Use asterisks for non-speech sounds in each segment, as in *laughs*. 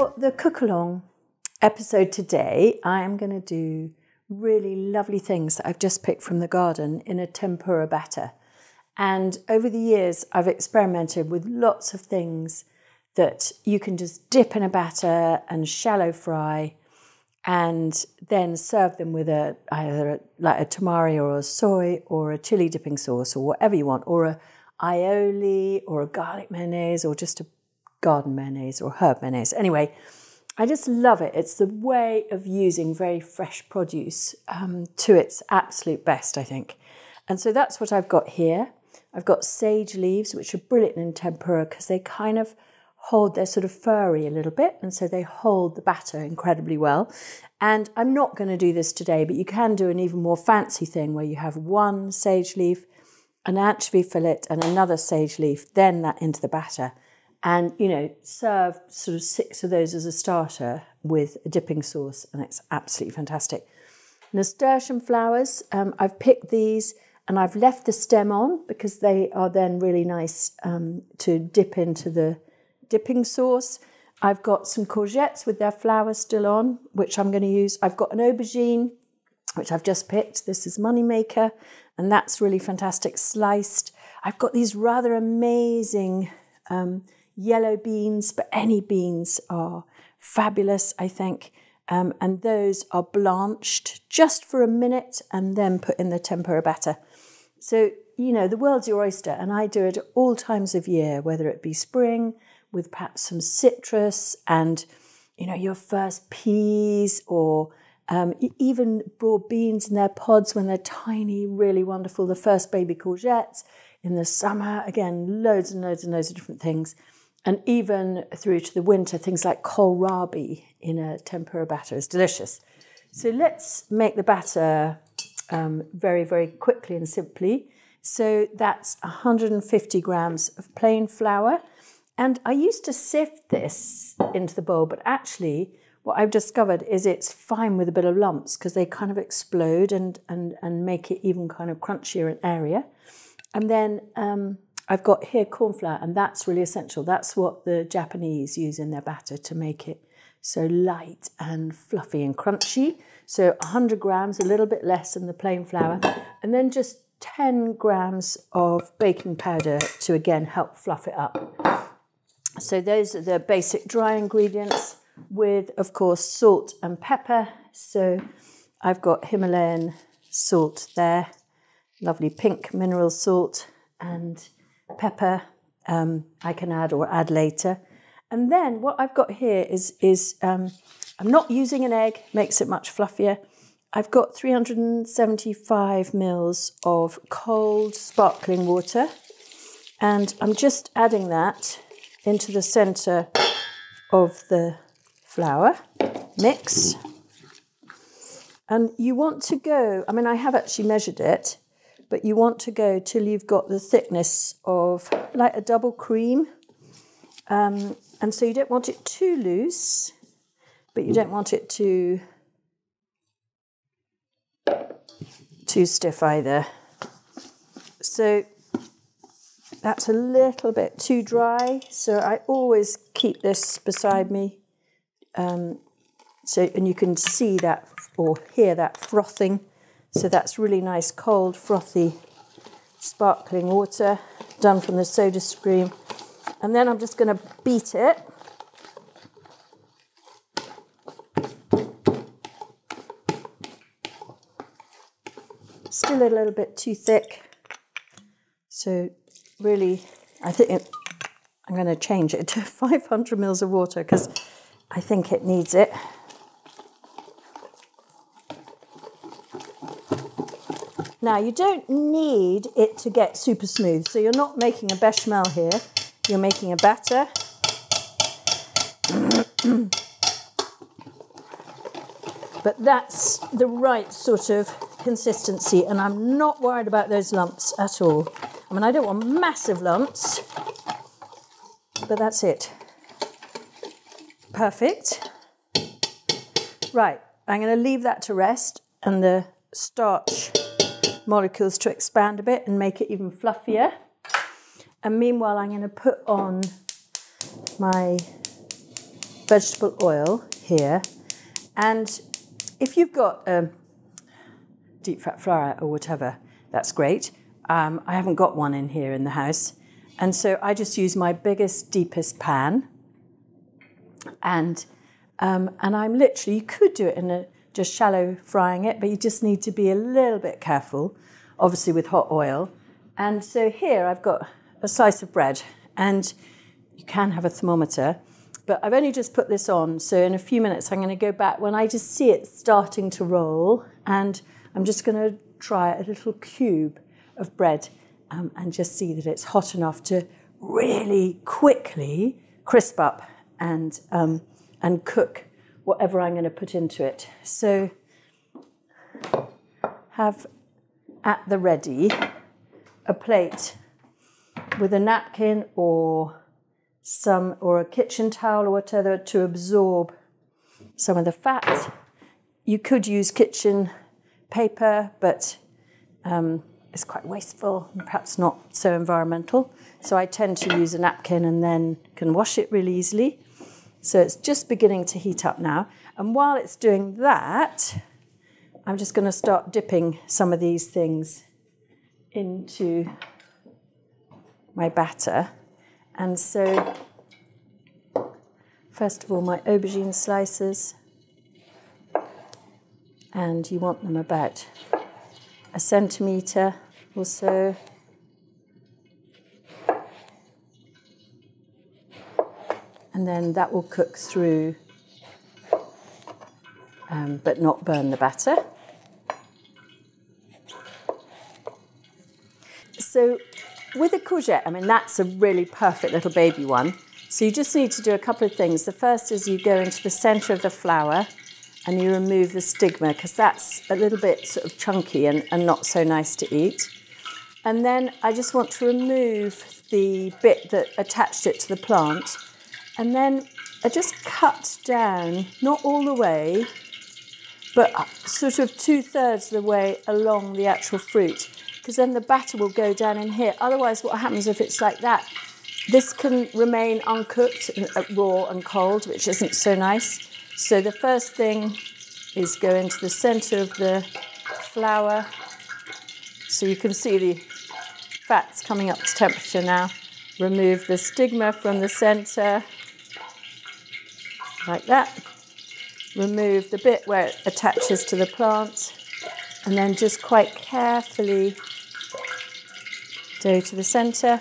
For the cook along episode today, I am going to do really lovely things that I've just picked from the garden in a tempura batter. And over the years, I've experimented with lots of things that you can just dip in a batter and shallow fry and then serve them with a either a, like a tamari or a soy or a chili dipping sauce or whatever you want or a aioli or a garlic mayonnaise or just a garden mayonnaise or herb mayonnaise. Anyway, I just love it. It's the way of using very fresh produce um, to its absolute best, I think. And so that's what I've got here. I've got sage leaves, which are brilliant in tempura because they kind of hold, they're sort of furry a little bit, and so they hold the batter incredibly well. And I'm not going to do this today, but you can do an even more fancy thing where you have one sage leaf, an anchovy fillet, and another sage leaf, then that into the batter and you know serve sort of six of those as a starter with a dipping sauce and it's absolutely fantastic. Nasturtium flowers um, i've picked these and i've left the stem on because they are then really nice um, to dip into the dipping sauce. I've got some courgettes with their flowers still on which i'm going to use. I've got an aubergine which i've just picked. This is moneymaker and that's really fantastic sliced. I've got these rather amazing um, yellow beans, but any beans are fabulous, I think. Um, and those are blanched just for a minute and then put in the tempura batter. So, you know, the world's your oyster, and I do it at all times of year, whether it be spring with perhaps some citrus and, you know, your first peas or um, even broad beans in their pods when they're tiny, really wonderful. The first baby courgettes in the summer, again, loads and loads and loads of different things and even through to the winter, things like kohlrabi in a tempura batter is delicious. So let's make the batter um, very, very quickly and simply. So that's 150 grams of plain flour. And I used to sift this into the bowl, but actually, what I've discovered is it's fine with a bit of lumps because they kind of explode and, and, and make it even kind of crunchier and area. And then um, I've got here corn flour, and that's really essential. That's what the Japanese use in their batter to make it so light and fluffy and crunchy. So 100 grams, a little bit less than the plain flour, and then just 10 grams of baking powder to again help fluff it up. So those are the basic dry ingredients with, of course, salt and pepper. So I've got Himalayan salt there, lovely pink mineral salt, and pepper um, I can add or add later. And then what I've got here is, is um, I'm not using an egg, makes it much fluffier. I've got 375 mils of cold sparkling water and I'm just adding that into the center of the flour mix. And you want to go, I mean, I have actually measured it, but you want to go till you've got the thickness of like a double cream. Um, and so you don't want it too loose, but you don't want it too too stiff either. So that's a little bit too dry. So I always keep this beside me. Um, so and you can see that or hear that frothing so that's really nice, cold, frothy, sparkling water done from the SodaStream. And then I'm just going to beat it. Still a little bit too thick. So really, I think it, I'm going to change it to *laughs* 500 mils of water because I think it needs it. Now, you don't need it to get super smooth, so you're not making a bechamel here, you're making a batter. *clears throat* but that's the right sort of consistency, and I'm not worried about those lumps at all. I mean, I don't want massive lumps, but that's it. Perfect. Right, I'm going to leave that to rest, and the starch molecules to expand a bit and make it even fluffier. And meanwhile, I'm going to put on my vegetable oil here. And if you've got a deep fat fryer or whatever, that's great. Um, I haven't got one in here in the house. And so I just use my biggest, deepest pan. And, um, and I'm literally, you could do it in a just shallow frying it, but you just need to be a little bit careful, obviously with hot oil. And so here I've got a slice of bread, and you can have a thermometer, but I've only just put this on. So in a few minutes, I'm going to go back when I just see it starting to roll, and I'm just going to try a little cube of bread um, and just see that it's hot enough to really quickly crisp up and, um, and cook whatever I'm going to put into it. So have at the ready a plate with a napkin or some or a kitchen towel or whatever to absorb some of the fat. You could use kitchen paper, but um, it's quite wasteful and perhaps not so environmental. So I tend to use a napkin and then can wash it really easily. So it's just beginning to heat up now. And while it's doing that, I'm just going to start dipping some of these things into my batter. And so, first of all, my aubergine slices. And you want them about a centimetre or so. And then that will cook through, um, but not burn the batter. So with a courgette, I mean, that's a really perfect little baby one. So you just need to do a couple of things. The first is you go into the center of the flower and you remove the stigma because that's a little bit sort of chunky and, and not so nice to eat. And then I just want to remove the bit that attached it to the plant. And then I just cut down, not all the way, but sort of two thirds of the way along the actual fruit because then the batter will go down in here. Otherwise, what happens if it's like that? This can remain uncooked, uh, raw and cold, which isn't so nice. So the first thing is go into the center of the flower. So you can see the fat's coming up to temperature now. Remove the stigma from the center, like that. Remove the bit where it attaches to the plant, and then just quite carefully go to the center.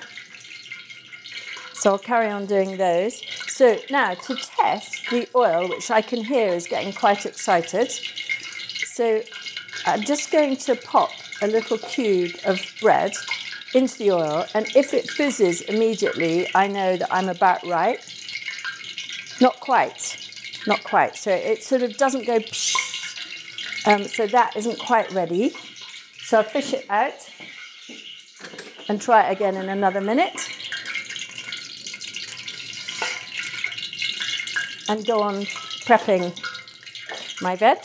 So I'll carry on doing those. So now to test the oil, which I can hear is getting quite excited. So I'm just going to pop a little cube of bread into the oil, and if it fizzes immediately, I know that I'm about right. Not quite, not quite. So it sort of doesn't go. Um, so that isn't quite ready. So I'll fish it out and try it again in another minute. and go on prepping my veg.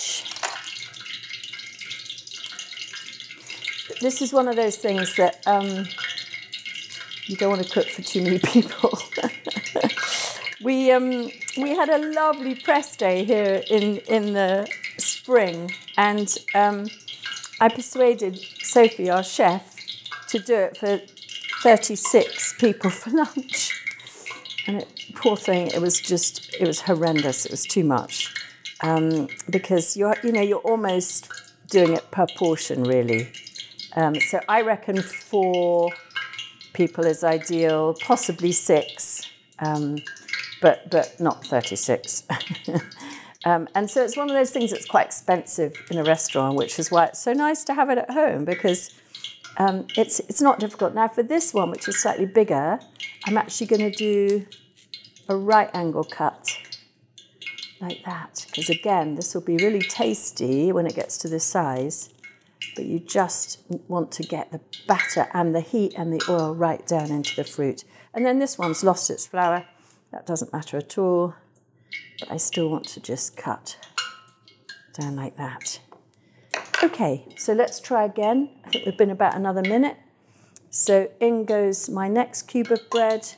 This is one of those things that um, you don't want to cook for too many *laughs* people. We um, we had a lovely press day here in in the spring, and um, I persuaded Sophie, our chef, to do it for 36 people for lunch. And it, poor thing, it was just, it was horrendous. It was too much. Um, because you're, you know, you're almost doing it per portion, really. Um, so I reckon four people is ideal, possibly six, um, but, but not 36. *laughs* Um, and so it's one of those things that's quite expensive in a restaurant, which is why it's so nice to have it at home because um, it's, it's not difficult. Now, for this one, which is slightly bigger, I'm actually going to do a right angle cut like that. Because again, this will be really tasty when it gets to this size, but you just want to get the batter and the heat and the oil right down into the fruit. And then this one's lost its flower. That doesn't matter at all, but I still want to just cut down like that. Okay, so let's try again. I think we've been about another minute. So in goes my next cube of bread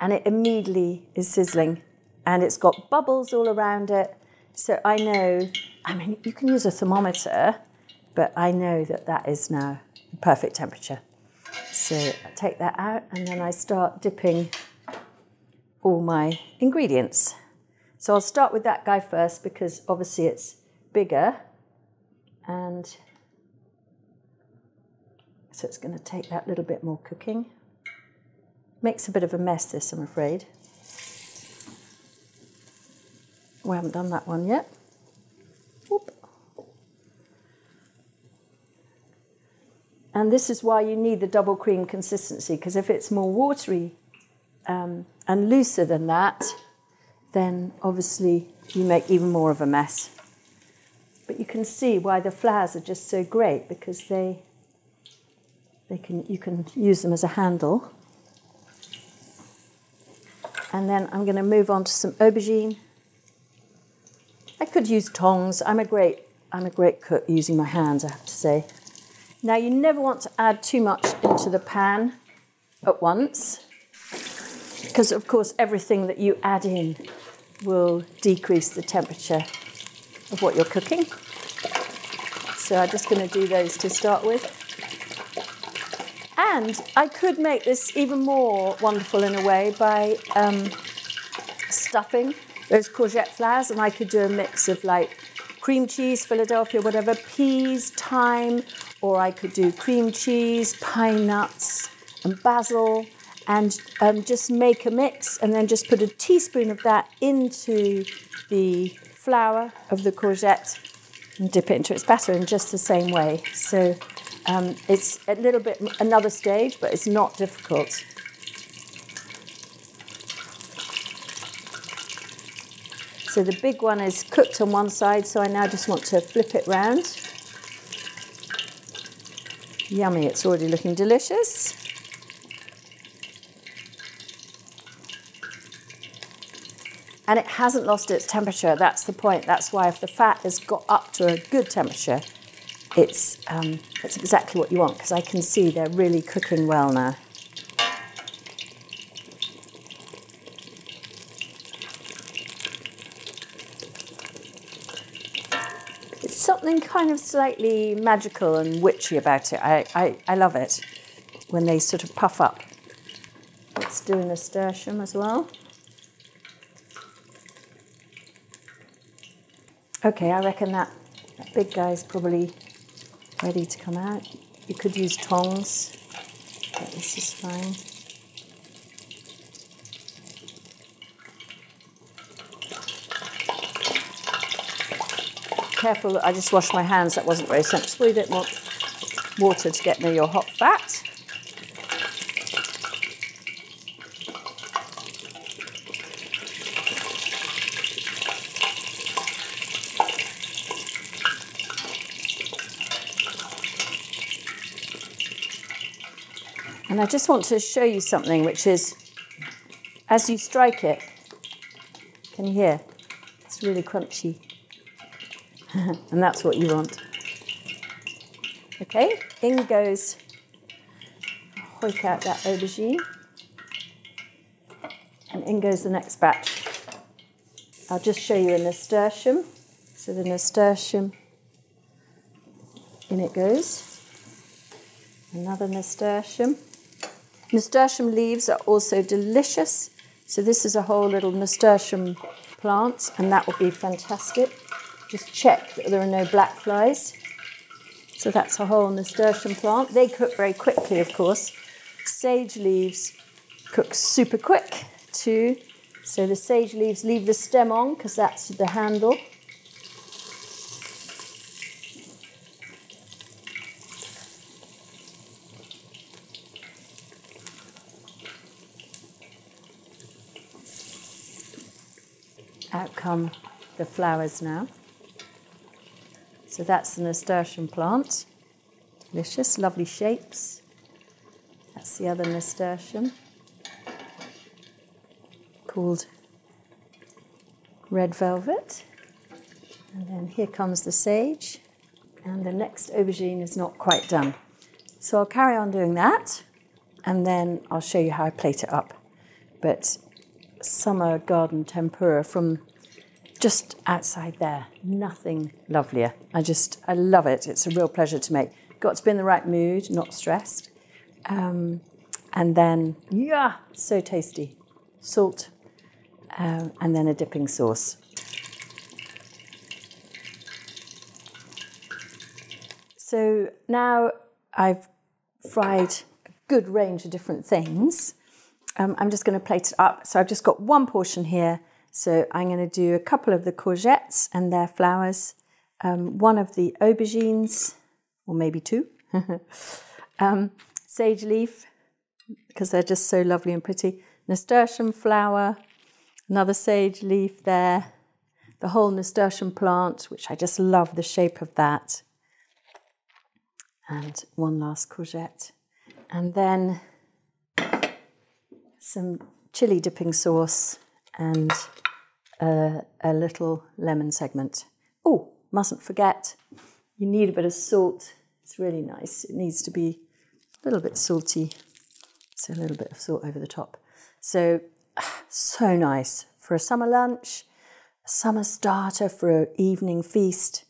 and it immediately is sizzling. and it's got bubbles all around it. So I know, I mean, you can use a thermometer, but I know that that is now the perfect temperature. So I take that out and then I start dipping all my ingredients. So I'll start with that guy first because obviously it's bigger and so it's going to take that little bit more cooking. Makes a bit of a mess this I'm afraid. We haven't done that one yet. Whoop. And this is why you need the double cream consistency because if it's more watery um, and looser than that, then obviously you make even more of a mess. But you can see why the flowers are just so great because they, they can, you can use them as a handle. And then I'm going to move on to some aubergine. I could use tongs. I'm a great, I'm a great cook using my hands, I have to say. Now you never want to add too much into the pan at once because of course everything that you add in will decrease the temperature of what you're cooking. So I'm just going to do those to start with. And I could make this even more wonderful in a way by um, stuffing those courgette flowers, and I could do a mix of like cream cheese, Philadelphia, whatever, peas, thyme, or I could do cream cheese, pine nuts, and basil, and um, just make a mix, and then just put a teaspoon of that into the flower of the courgette and dip it into its batter in just the same way. So um, it's a little bit another stage, but it's not difficult. So the big one is cooked on one side, so I now just want to flip it round. Yummy, it's already looking delicious. And it hasn't lost its temperature, that's the point. That's why if the fat has got up to a good temperature, it's, um, it's exactly what you want, because I can see they're really cooking well now. It's something kind of slightly magical and witchy about it. I, I, I love it when they sort of puff up. Let's do nasturtium as well. Okay, I reckon that, that big guy's probably ready to come out. You could use tongs, but this is fine. careful I just washed my hands, that wasn't very sensible. You don't want water to get near your hot fat. And I just want to show you something, which is as you strike it, can you hear? It's really crunchy. *laughs* and that's what you want. Okay, in goes, hoik out that aubergine, and in goes the next batch. I'll just show you a nasturtium. So the nasturtium, in it goes. Another nasturtium. Nasturtium leaves are also delicious. So this is a whole little nasturtium plant, and that will be fantastic. Just check that there are no black flies. So that's a whole nasturtium plant. They cook very quickly, of course. Sage leaves cook super quick too. So the sage leaves leave the stem on because that's the handle. Out come the flowers now. So that's the nasturtium plant. Delicious, lovely shapes. That's the other nasturtium called red velvet. And then here comes the sage. And the next aubergine is not quite done. So I'll carry on doing that and then I'll show you how I plate it up. But summer garden tempura from just outside there. Nothing lovelier. I just, I love it. It's a real pleasure to make. Got to be in the right mood, not stressed. Um, and then, yeah, so tasty. Salt, um, and then a dipping sauce. So now I've fried a good range of different things. Um, I'm just going to plate it up. So I've just got one portion here. So I'm going to do a couple of the courgettes and their flowers, um, one of the aubergines, or maybe two, *laughs* um, sage leaf, because they're just so lovely and pretty, nasturtium flower, another sage leaf there, the whole nasturtium plant, which I just love the shape of that, and one last courgette, and then some chili dipping sauce and a, a little lemon segment. Oh, mustn't forget, you need a bit of salt. It's really nice. It needs to be a little bit salty, so a little bit of salt over the top. So, *sighs* so nice for a summer lunch, a summer starter for an evening feast.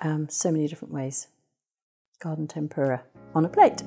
Um, so many different ways. Garden tempura on a plate.